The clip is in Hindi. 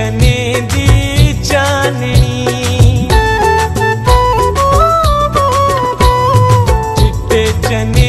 कने दी चाननी चिट्टे चने